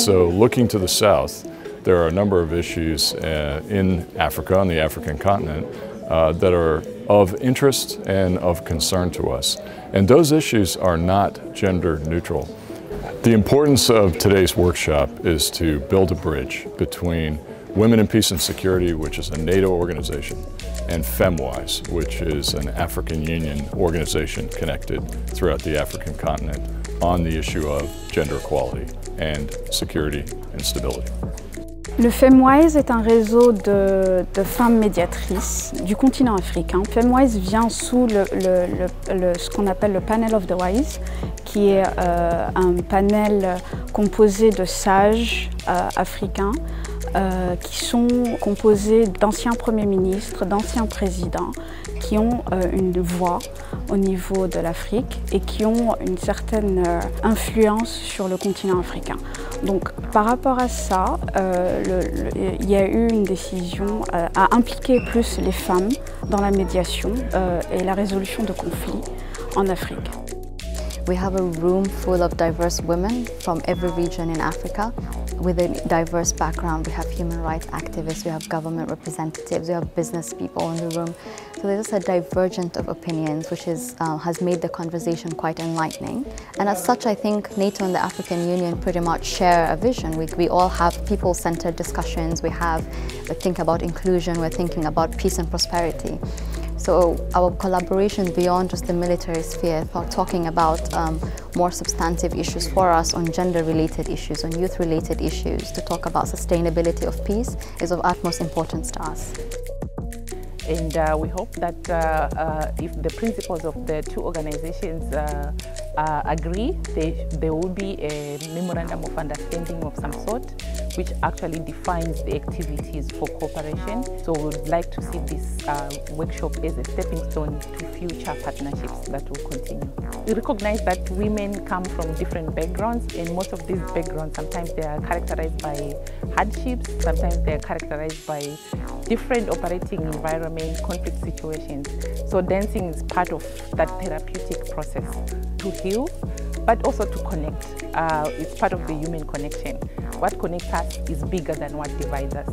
So looking to the south, there are a number of issues uh, in Africa, on the African continent, uh, that are of interest and of concern to us. And those issues are not gender neutral. The importance of today's workshop is to build a bridge between Women in Peace and Security, which is a NATO organization, and FemWise, which is an African Union organization connected throughout the African continent on the issue of gender equality and security and stability. Le FemWise est un réseau de, femmes médiatrices du continent africain. FemWise vient sous le, ce qu'on appelle le Panel of the Wise, qui est euh, un panel composé de sages euh, africains euh, qui sont composés d'anciens premiers ministres, d'anciens présidents, qui ont euh, une voix au niveau de l'Afrique et qui ont une certaine euh, influence sur le continent africain. Donc par rapport à ça, il y a eu une décision à impliquer plus les femmes dans la médiation et la résolution de conflits en Afrique. We have a room full of diverse women from every region in Africa with a diverse background. We have human rights activists, we have government representatives, we have business people in the room. So there's a divergence of opinions which is, uh, has made the conversation quite enlightening. And as such, I think NATO and the African Union pretty much share a vision. We, we all have people-centered discussions. We have, we think about inclusion, we're thinking about peace and prosperity. So our collaboration beyond just the military sphere, for talking about um, more substantive issues for us on gender-related issues, on youth-related issues, to talk about sustainability of peace is of utmost importance to us. And uh, we hope that uh, uh, if the principles of the two organizations uh, uh, agree, they, there will be a memorandum of understanding of some sort, which actually defines the activities for cooperation. So we would like to see this workshop as a stepping stone to future partnerships that will continue. We recognize that women come from different backgrounds, and most of these backgrounds, sometimes they are characterized by hardships, sometimes they are characterized by different operating environment, conflict situations. So dancing is part of that therapeutic process to heal, but also to connect. Uh, it's part of the human connection. What connects us is bigger than what divides us.